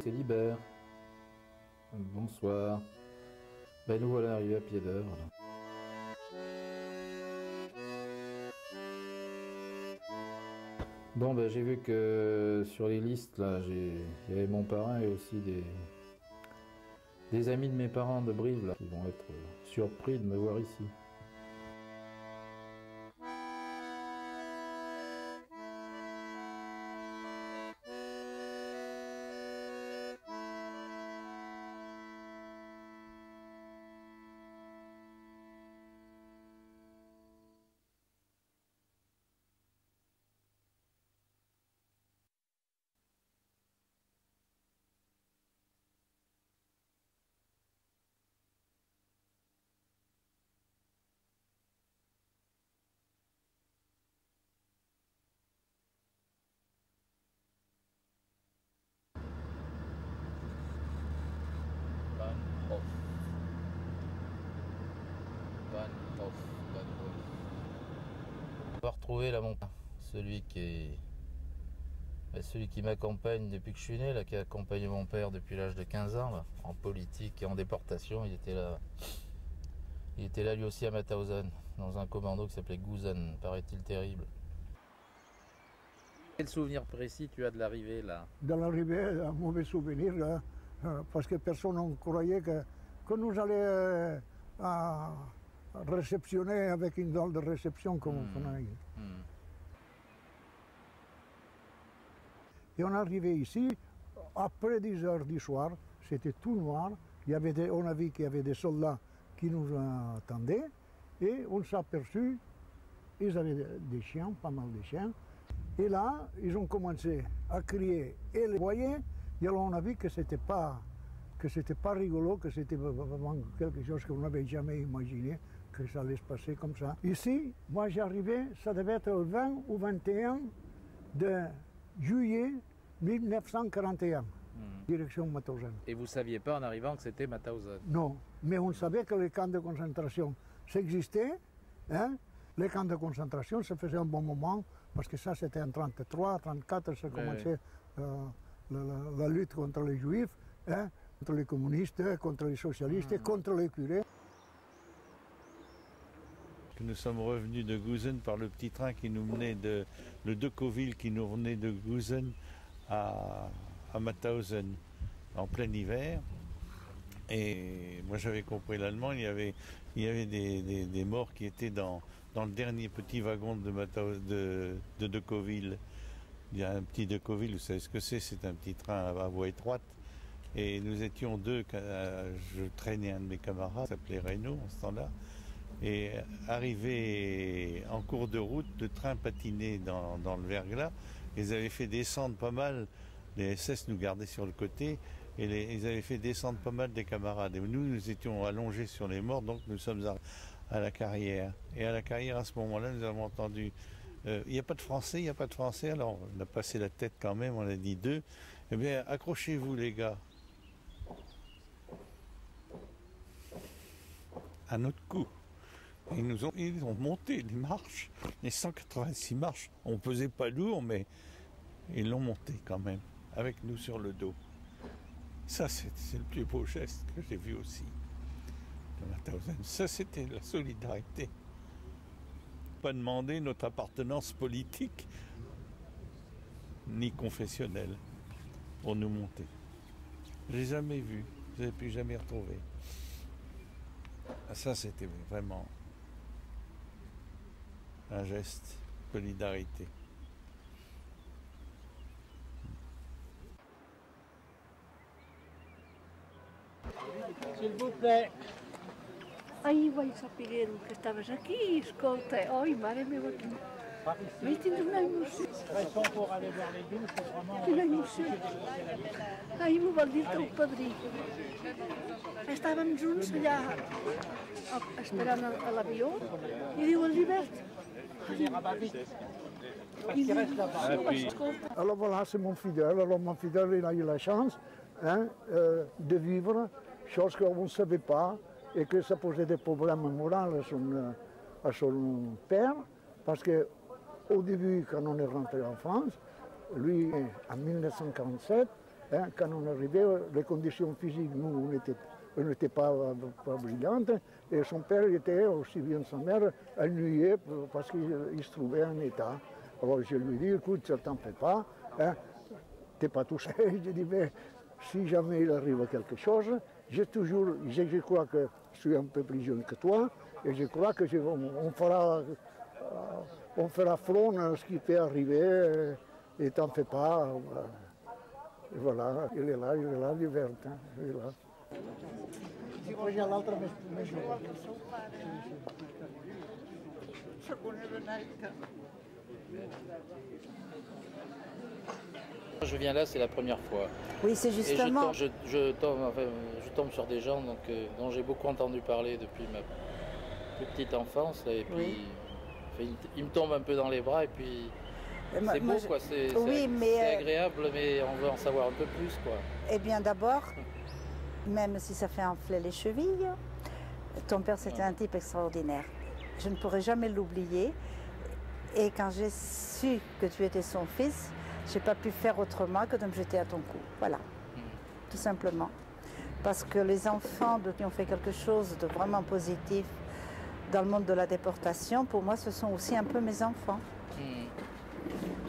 C'est Libère. Bonsoir. Ben nous voilà arrivés à pied d'œuvre. Bon ben j'ai vu que sur les listes là, il y avait mon parrain et aussi des, des amis de mes parents de Brive là, qui vont être surpris de me voir ici. On va retrouver là mon celui qui est ben, celui qui m'accompagne depuis que je suis né, là, qui a accompagné mon père depuis l'âge de 15 ans, en politique et en déportation, il était là. Il était là lui aussi à Mauthausen, dans un commando qui s'appelait Gouzen, paraît-il terrible. Quel souvenir précis tu as de l'arrivée là? De l'arrivée, un mauvais souvenir, là, euh, parce que personne ne croyait que, que nous allions euh, réceptionner avec une salle de réception comme Hmm. on a eu. Hmm. Et on est arrivé ici, après 10 heures du soir, c'était tout noir. Il y avait des- on a vu qu'il y avait des soldats qui nous attendaient et on s'est aperçu, ils avaient des- des chiens, pas mal de chiens. Et là, ils ont commencé à crier et les voyaient. Et alors on a vu que c'était pas que c'était pas rigolo, que c'était vraiment quelque chose qu'on n'avait jamais imaginé que ça allait se passer comme ça. Ici, moi j'arrivais, ça devait être le 20 ou 21 de juillet 1941, Hmm. direction Mauthausen. Et vous saviez pas en arrivant que c'était Mauthausen? Non, mais on savait que les camps de concentration, ça existait. Hein? Les camps de concentration, ça faisait un bon moment, parce que ça c'était en 33, 34, ça commençait euh, la, la- la lutte contre les juifs, hein? contre les communistes, contre les socialistes, Mhm. contre les curés. Que Nous sommes revenus de Gouzen par le petit train qui nous menait de le de Coville qui nous venait de Gouzen à, à en plein hiver. Et moi j'avais compris l'allemand, il y avait, il y avait des, des- morts qui étaient dans, dans le dernier petit wagon de, Mathau- de, de Decoville. Il y a un petit Decoville, vous savez ce que c'est, c'est un petit train à, voie étroite. Et nous étions deux, euh, je traînais un de mes camarades, s'appelait Reynaud en ce temps-là. Et arrivé en cours de route, le train patinait dans, le verglas. Ils avaient fait descendre pas mal, les SS nous gardaient sur le côté, et ils avaient fait descendre pas mal des camarades. Et nous, nous étions allongés sur les morts, donc nous sommes à, à la carrière. Et à la carrière, à ce moment-là, nous avons entendu euh, il n'y a pas de français, il n'y a pas de français? Alors on a passé la tête quand même, on a dit deux. Eh bien, accrochez-vous les gars. À notre coup. Ils nous ont, ils ont monté les marches, les 186 marches. On pesait pas lourd, mais ils l'ont monté quand même, avec nous sur le dos. Ça, c'est le plus beau geste que j'ai vu aussi. de. Ça, c'était la solidarité. Pas demander notre appartenance politique, ni confessionnelle, pour nous monter. Je l'ai jamais vu, je l'ai plus jamais retrouvé. Ah, Ça, c'était vraiment un geste de solidarité. S'il vous plaît. Aí vai só pedir que estavas aqui, escolta. Oi, Mara, meu aqui. Mais tu não l'as moussé. Tu l'as moussé. Aí me vão dizer que o padrinho. Estávamos juntos já, a, a esperar l'avião e diu, liberta. Alors voilà, c'est mon fidèle. Alors mon fidèle, il a eu la chance hein, euh, de vivre, chose qu'on ne savait pas, et que ça posait des problèmes moraux à son, à son père, parce que au début, quand on est rentré en France, lui, en 1947, Hein, quand on arrivait, les conditions physiques, nous, on n'était pas, brillantes. Et son père était, aussi bien sa mère, ennuyé parce qu'il se trouvait en état. Alors je lui dit, écoute, ça t'en fait pas, hein, t'es pas tout seul. Je dis, mais si jamais il arrive quelque chose, j'ai toujours, je, crois que je suis un peu plus jeune que toi, et je crois que on, fera, euh, on fera front à ce qui peut arriver, et t'en fais pas. Et voilà, il est là, il est là, il est il là. Je viens là, c'est la première fois. Oui, c'est justement. Et je, je, tombe, enfin, je, tombe, sur des gens donc, euh, dont j'ai beaucoup entendu parler depuis ma petite enfance. et puis, enfin, ils me tombent un peu dans les bras et puis. C'est beau, quoi. C'est euh, agréable, mais on veut en savoir un peu plus, quoi. Eh bien, d'abord, même si ça fait enfler les chevilles, ton père, c'était un type extraordinaire. Je ne pourrai jamais l'oublier. Et quand j'ai su que tu étais son fils, j'ai pas pu faire autrement que de me jeter à ton cou. Voilà, tout simplement. Parce que les enfants qui ont fait quelque chose de vraiment positif dans le monde de la déportation, pour moi, ce sont aussi un peu mes enfants. Hmm.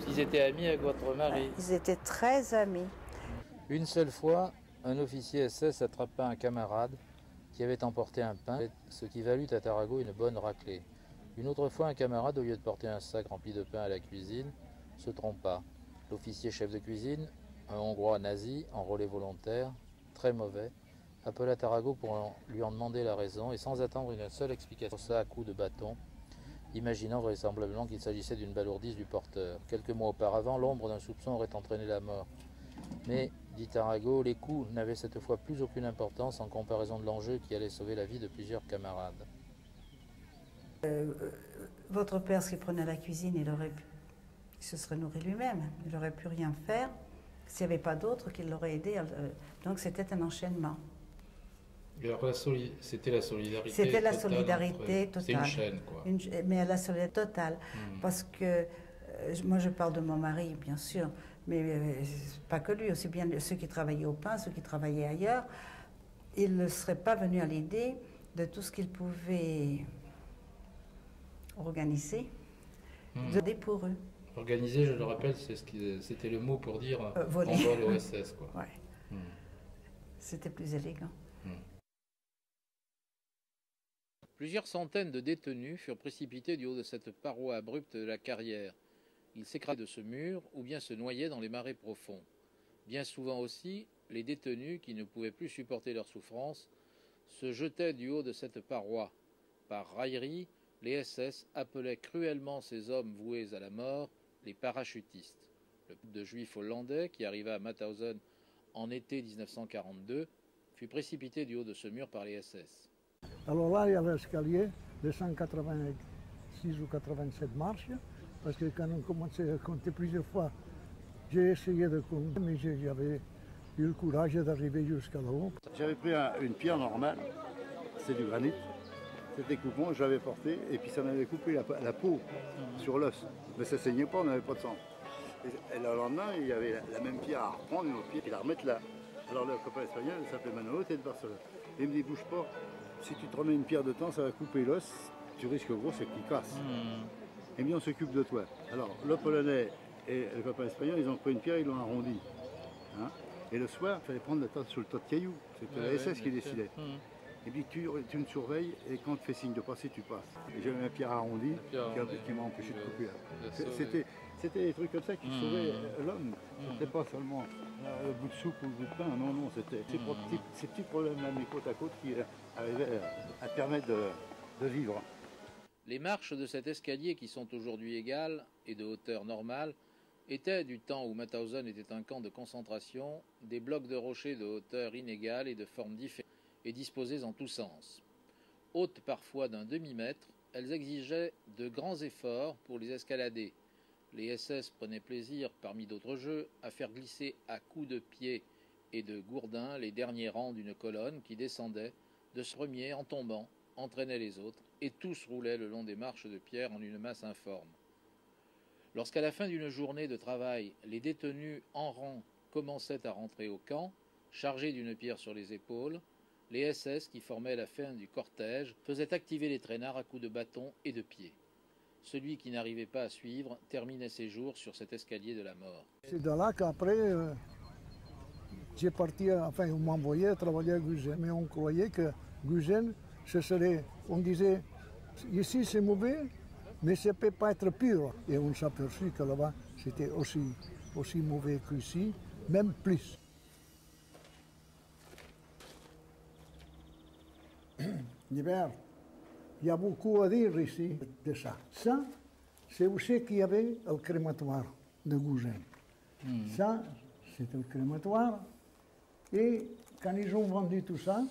Ils étaient amis avec votre mari Ils étaient très amis. Une seule fois, un officier SS attrapa un camarade qui avait emporté un pain, ce qui valut à Tarago une bonne raclée. Une autre fois, un camarade, au lieu de porter un sac rempli de pain à la cuisine, se trompa. L'officier chef de cuisine, un Hongrois nazi, enrôlé volontaire, très mauvais, appela Tarago pour lui en demander la raison et sans attendre une seule explication, ça à coup de bâton, imaginant vraisemblablement qu'il s'agissait d'une balourdise du porteur. Quelques mois auparavant, l'ombre d'un soupçon aurait entraîné la mort. Mais, dit Tarago, les coups n'avaient cette fois plus aucune importance en comparaison de l'enjeu qui allait sauver la vie de plusieurs camarades. Euh, votre père, qui prenait la cuisine, il aurait pu il se serait nourri lui-même. Il n'aurait pu rien faire s'il n'y avait pas d'autres qui l'auraient aidé. Euh, donc c'était un enchaînement. C'était la solidarité C'était la solidarité totale. C'est une chaîne, quoi. mais la solidarité totale. Hmm. Parce que, euh, moi je parle de mon mari, bien sûr, mais euh, pas que lui, aussi bien ceux qui travaillaient au pain, ceux qui travaillaient ailleurs, il ne serait pas venu à l'idée de tout ce qu'il pouvait organiser, hmm. de pour eux. Organisé, je le rappelle, c'était le mot pour dire euh, voler. on l'OSS. Hmm. C'était plus élégant. Hmm. Plusieurs centaines de détenus furent précipités du haut de cette paroi abrupte de la carrière. Ils s'écrasaient de ce mur ou bien se noyaient dans les marais profonds. Bien souvent aussi, les détenus, qui ne pouvaient plus supporter leur souffrance, se jetaient du haut de cette paroi. Par raillerie, les SS appelaient cruellement ces hommes voués à la mort les parachutistes. Le groupe de juifs hollandais qui arriva à Mauthausen en été 1942 fut précipité du haut de ce mur par les SS. Alors là, il y l'escalier de 186 ou 87 marches, parce que quand on commençait à compter plusieurs fois, j'ai essayé de compter, mais j'avais eu le courage d'arriver jusqu'à là-haut. J'avais pris une pierre normale, c'est du granit, c'était coupon, je l'avais porté, et puis ça m'avait coupé la, peau sur l'os. Mais ça saignait pas, on n'avait pas de sang. Et, le lendemain, il y avait la, même pierre à reprendre, une autre pierre, et la remettre là. Alors le copain espagnol, il s'appelait Manolo, était de Barcelone. Il me dit, bouge pas, si tu te remets une pierre de temps, ça va couper l'os, tu risques gros, c'est qu'il casse. Hmm. Et bien on s'occupe de toi. Alors le Polonais et le copain espagnol, ils ont pris une pierre, ils l'ont arrondi. Hein. et le soir, il fallait prendre la tête sur le tas de cailloux. C'était la SS qui décidait. Hmm. Et puis tu, tu, me surveilles et quand tu fais signe de passer, tu passes. J'avais un pierre arrondi qui, m'a empêché de couper. C'était, c'était des trucs comme ça qui mmh. sauvaient l'homme. Mmh. C'était pas seulement le bout de soupe ou le bout de pain, non, non, c'était ces, petits, ces petits problèmes-là mis côte à côte qui euh, arrivaient à permettre de, de vivre. Les marches de cet escalier qui sont aujourd'hui égales et de hauteur normale étaient, du temps où Mauthausen était un camp de concentration, des blocs de rochers de hauteur inégale et de forme différente et disposées en tous sens. Hautes parfois d'un demi-mètre, elles exigeaient de grands efforts pour les escalader. Les SS prenaient plaisir, parmi d'autres jeux, à faire glisser à coups de pied et de gourdins les derniers rangs d'une colonne qui descendait, de ce premier, en tombant, entraînait les autres, et tous roulaient le long des marches de pierre en une masse informe. Lorsqu'à la fin d'une journée de travail, les détenus en rang commençaient à rentrer au camp, chargés d'une pierre sur les épaules, les SS qui formaient la fin du cortège faisaient activer les traînards à coups de bâton et de pied. Celui qui n'arrivait pas à suivre terminait ses jours sur cet escalier de la mort. C'est de là qu'après, euh, j'ai parti, enfin, travailler à Guzen, mais on croyait que Guzen, ce serait, on disait, ici c'est mauvais, mais ça ne peut pas être pur. Et on s'est aperçu que là-bas, c'était aussi, aussi mauvais qu'ici, même plus. L'hiver, il y a beaucoup à dire ici de ça. Ça, c'est aussi qu'il y avait le crématoire de Gouzen. Ça, c'est le crématoire. Et quand ils ont vendu tout ça,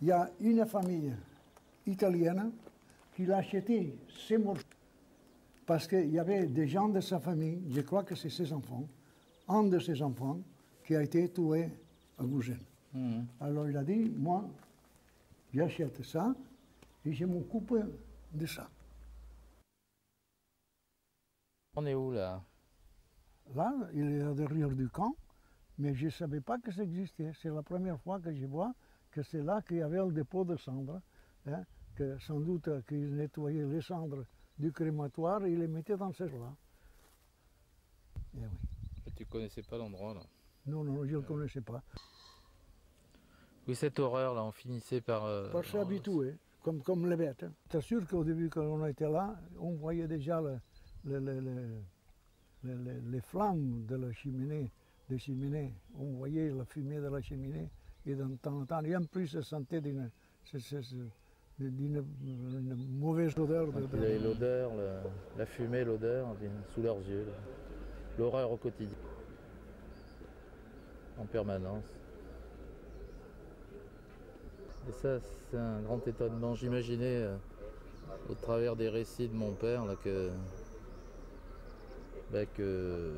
il y a une famille italienne qui l'a acheté ces morceaux. Parce qu'il y avait des gens de sa famille, je crois que c'est ses enfants, un de ses enfants qui a été tué à Gouzen. Alors il a dit, moi, j'achète ça et je m'occupe de ça. On est où là? Là, il est derrière du camp, mais je ne savais pas que ça existait. C'est la première fois que je vois que c'est là qu'il y avait le dépôt de cendres, hein, que sans doute euh, qu'ils nettoyaient les cendres du crématoire et ils les mettaient dans ce là Eh oui. Et Tu connaissais pas l'endroit là? Non, non, je ne le connaissais pas. Oui, cette horreur là, on finissait par. euh, Par s'habituer, comme, comme les bêtes. C'est sûr qu'au début, quand on était là, on voyait déjà le- le- le- le- le- le- les flammes de la cheminée, des cheminées. On voyait la fumée de la cheminée et de temps en plus, ça sentait d'une mauvaise odeur. de- l'odeur, la fumée, l'odeur sous leurs yeux. L'horreur au quotidien. En permanence. Et ça, c'est un grand étonnement. J'imaginais, euh, au travers des récits de mon père, que. bah, que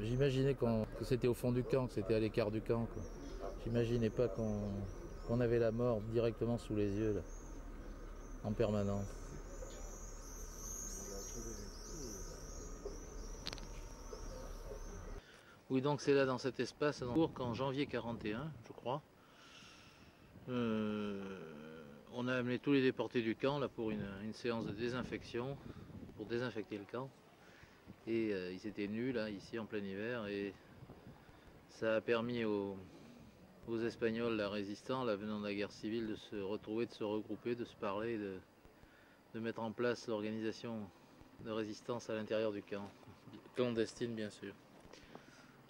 J'imaginais que c'était au fond du camp, que c'était à l'écart du camp. J'imaginais pas qu'on avait la mort directement sous les yeux, en permanence. Oui, donc c'est là dans cet espace, à Bourg, en janvier 41, je crois. Euh, on a amené tous les déportés du camp là pour une, séance de désinfection, pour désinfecter le camp. Et euh, ils étaient nus là, ici en plein hiver, et ça a permis aux, aux Espagnols, la résistants, là venant de la guerre civile, de se retrouver, de se regrouper, de se parler, de, de mettre en place l'organisation de résistance à l'intérieur du camp. Clandestine bien sûr.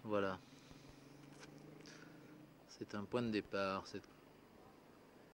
Voilà. C'est un point de départ, cette